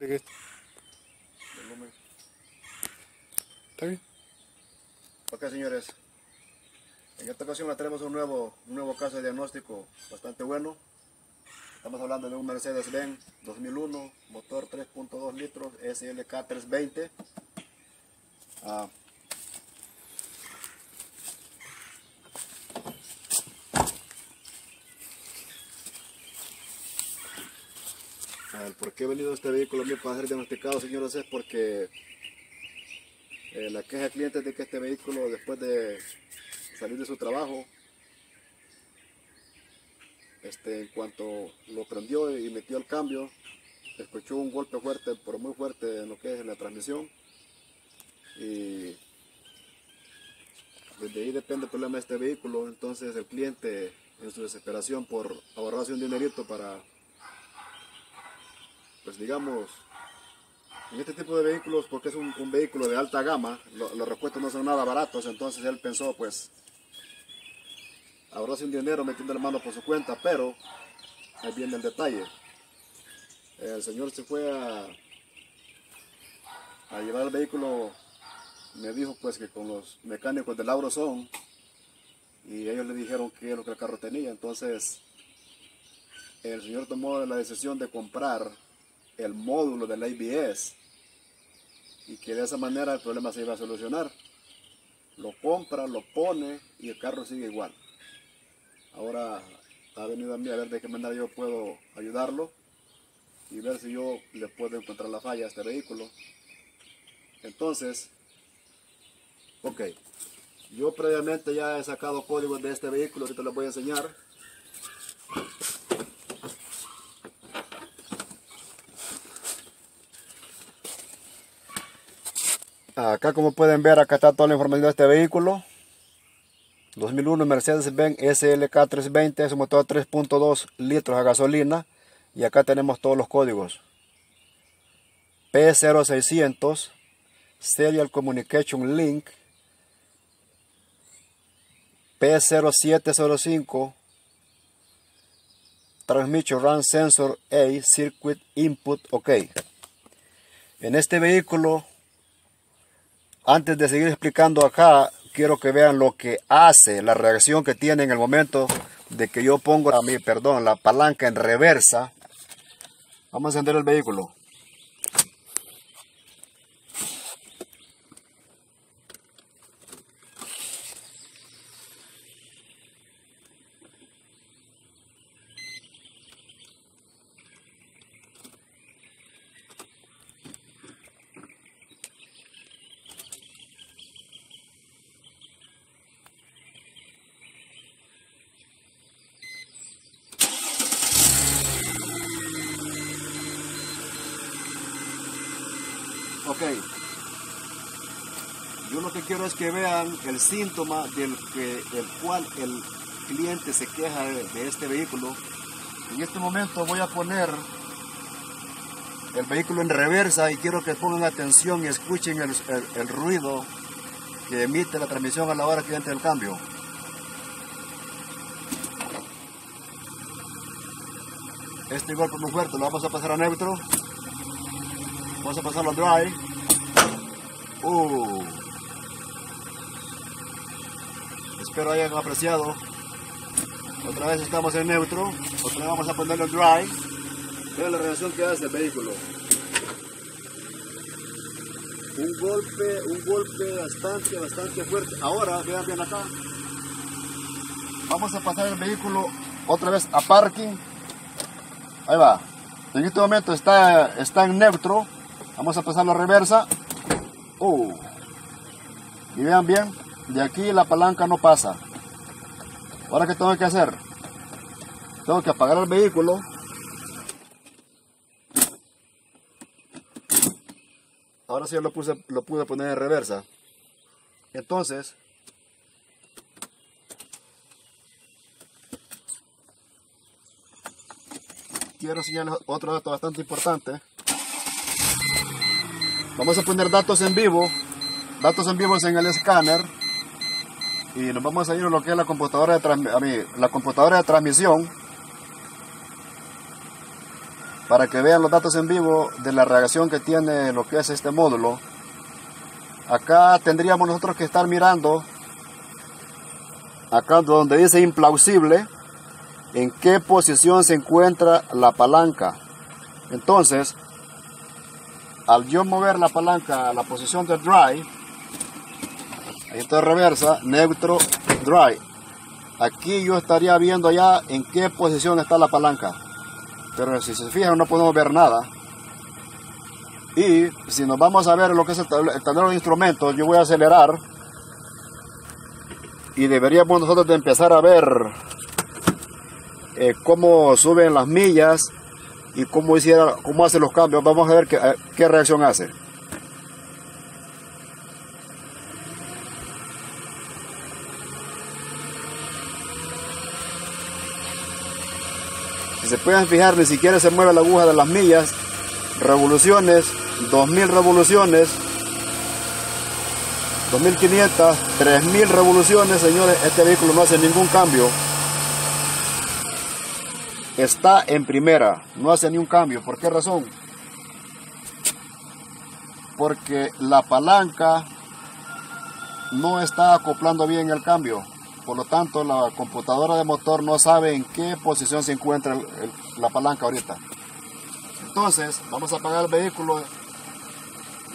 ¿Está bien? Ok, señores. En esta ocasión tenemos un nuevo, un nuevo caso de diagnóstico bastante bueno. Estamos hablando de un Mercedes-Benz 2001, motor 3.2 litros, SLK 320. Ah, el por qué he venido este vehículo a mí para ser diagnosticado, señores, es porque eh, la queja de clientes de que este vehículo, después de salir de su trabajo, este, en cuanto lo prendió y metió el cambio, escuchó un golpe fuerte, pero muy fuerte en lo que es la transmisión. Y desde ahí depende el problema de este vehículo. Entonces el cliente, en su desesperación por ahorrarse un dinerito para, pues digamos, en este tipo de vehículos, porque es un, vehículo de alta gama, lo- los repuestos no son nada baratos, entonces él pensó, pues, ahorrarse un dinero metiendo la mano por su cuenta, pero ahí viene el detalle. El señor se fue a, llevar el vehículo, me dijo pues que con los mecánicos del Lauro son, y ellos le dijeron qué es lo que el carro tenía, entonces el señor tomó la decisión de comprar el módulo del ABS y que de esa manera el problema se iba a solucionar. Lo compra, lo pone y el carro sigue igual. Ahora ha venido a mí a ver de qué manera yo puedo ayudarlo y ver si yo le puedo encontrar la falla a este vehículo. Entonces, ok, yo previamente ya he sacado códigos de este vehículo, ahorita les voy a enseñar. Acá como pueden ver, acá está toda la información de este vehículo. 2001 Mercedes-Benz SLK 320, es un motor 3.2 litros a gasolina. Y acá tenemos todos los códigos. P0600, Serial Communication Link, P0705, Transmission Run Sensor A, Circuit Input OK. En este vehículo antes de seguir explicando acá, quiero que vean lo que hace, la reacción que tiene en el momento de que yo pongo a perdón, la palanca en reversa. Vamos a encender el vehículo. Ok. Yo lo que quiero es que vean el síntoma del que, el cual el cliente se queja de, este vehículo. En este momento voy a poner el vehículo en reversa y quiero que pongan atención y escuchen el, el- ruido que emite la transmisión a la hora que entre el cambio. Este golpe muy fuerte, lo vamos a pasar a neutro. Vamos a pasarlo a dry. Uh. Espero hayan apreciado. Otra vez estamos en neutro. Otra vez vamos a ponerlo en dry. Vean la reacción que hace el vehículo. Un golpe, un golpe bastante, bastante fuerte. Ahora, vean bien acá. Vamos a pasar el vehículo otra vez a parking. Ahí va. En este momento está, está en neutro. Vamos a pasar la reversa. Uh. Y vean bien, de aquí la palanca no pasa. Ahora, ¿qué tengo que hacer? Tengo que apagar el vehículo. Ahora sí lo, puse, lo pude poner en reversa. Entonces, quiero enseñarles otro dato bastante importante. Vamos a poner datos en vivo, datos en vivo en el escáner y nos vamos a ir a lo que es la computadora de, a mí, la computadora de transmisión para que vean los datos en vivo de la reacción que tiene lo que es este módulo. Acá tendríamos nosotros que estar mirando, acá donde dice implausible, en qué posición se encuentra la palanca. Entonces, al yo mover la palanca a la posición de dry, ahí está reversa, neutro, dry. Aquí yo estaría viendo ya en qué posición está la palanca. Pero si se fijan no podemos ver nada. Y si nos vamos a ver lo que es el tablero de instrumentos, yo voy a acelerar. Y deberíamos nosotros de empezar a ver eh, cómo suben las millas y cómo, hiciera, cómo hace los cambios. Vamos a ver qué, qué reacción hace. Si se pueden fijar, ni siquiera se mueve la aguja de las millas. Revoluciones, 2000 revoluciones, 2500, 3000 revoluciones, señores. Este vehículo no hace ningún cambio. Está en primera, no hace ni un cambio. ¿Por qué razón? Porque la palanca no está acoplando bien el cambio. Por lo tanto, la computadora de motor no sabe en qué posición se encuentra la palanca ahorita. Entonces, vamos a apagar el vehículo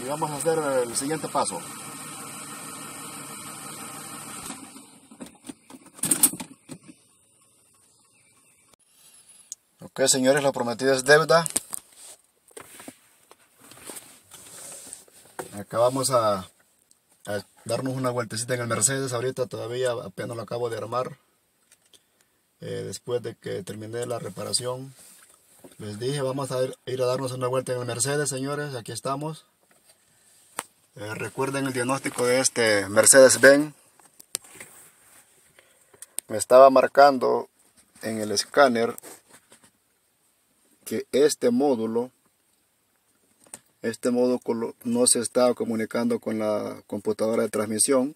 y vamos a hacer el siguiente paso. Ok, señores, lo prometido es deuda. Acá vamos a darnos una vueltecita en el Mercedes. Ahorita todavía apenas lo acabo de armar. Eh, después de que terminé la reparación. Les dije, vamos a ir, a darnos una vuelta en el Mercedes, señores. Aquí estamos. Eh, recuerden el diagnóstico de este Mercedes-Benz. Me estaba marcando en el escáner que este módulo este módulo no se estaba comunicando con la computadora de transmisión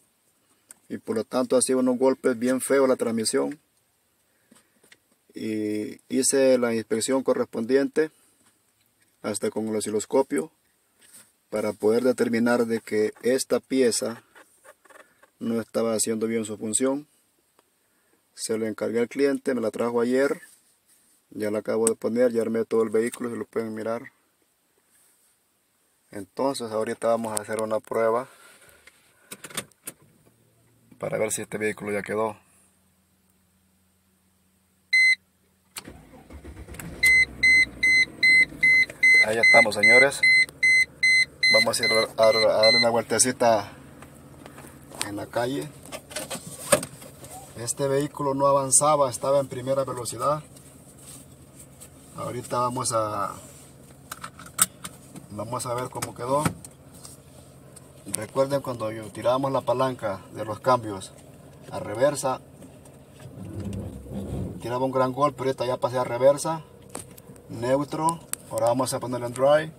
y por lo tanto hacía unos golpes bien feos la transmisión. Y hice la inspección correspondiente hasta con el osciloscopio para poder determinar de que esta pieza no estaba haciendo bien su función. Se lo encargué al cliente, me la trajo ayer ya la acabo de poner, ya armé todo el vehículo, se lo pueden mirar. Entonces ahorita vamos a hacer una prueba para ver si este vehículo ya quedó. Ahí estamos señores. Vamos a ir a, darle una vueltecita en la calle. Este vehículo no avanzaba estaba en primera velocidad ahorita vamos a vamos a ver cómo quedó. Recuerden cuando tiramos la palanca de los cambios a reversa. Tiraba un gran golpe ahorita ya pasé a reversa. Neutro ahora vamos a ponerlo en dry.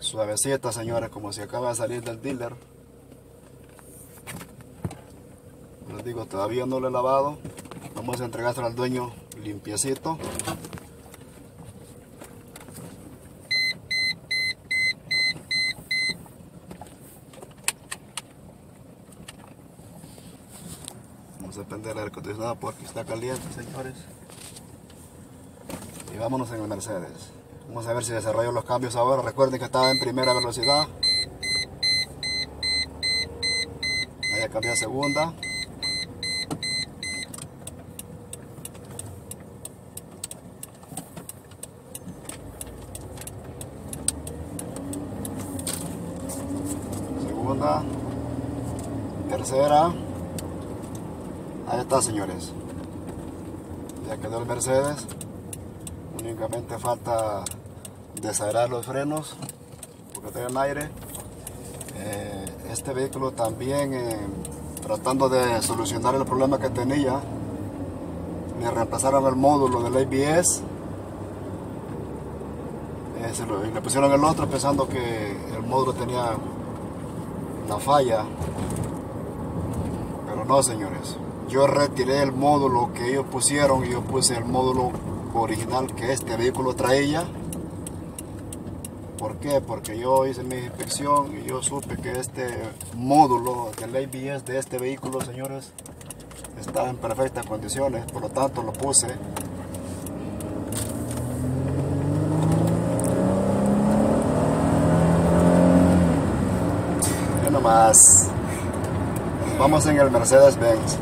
Suavecita señores como si acaba de salir del dealer. Les digo todavía no lo he lavado. Vamos a entregárselo al dueño limpiecito Vamos a prender el aire acondicionado porque está caliente, señores. Y vámonos en el Mercedes. Vamos a ver si desarrollo los cambios ahora. Recuerden que estaba en primera velocidad. Cambié a segunda. Tercera. Ahí está, señores. Ya quedó el Mercedes. Únicamente falta desagrar los frenos porque tienen aire. Eh, este vehículo también, eh, tratando de solucionar el problema que tenía, le reemplazaron el módulo del ABS eh, y le pusieron el otro pensando que el módulo tenía una falla. Pero no, señores yo retiré el módulo que ellos pusieron y yo puse el módulo original que este vehículo traía. ¿Por qué? Porque yo hice mi inspección y yo supe que este módulo del ABS de este vehículo, señores, estaba en perfectas condiciones, por lo tanto lo puse. Nomás, vamos en el Mercedes-Benz.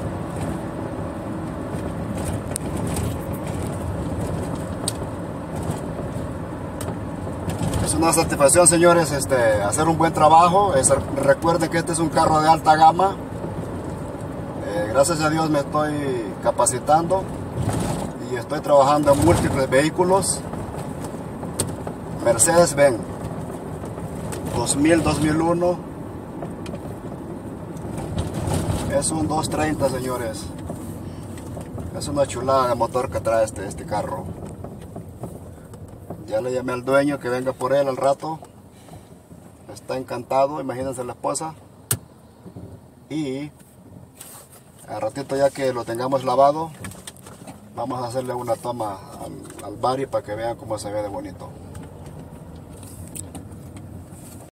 Es una satisfacción, señores, este, hacer un buen trabajo. Recuerden que este es un carro de alta gama. Eh, gracias a Dios me estoy capacitando y estoy trabajando en múltiples vehículos. Mercedes-Benz 2000-2001 es un 230 señores. Es una chulada de motor que trae este, este carro. Ya le llamé al dueño que venga por él al rato. Está encantado imagínense la esposa. Y al ratito ya que lo tengamos lavado, vamos a hacerle una toma al, al bari para que vean cómo se ve de bonito.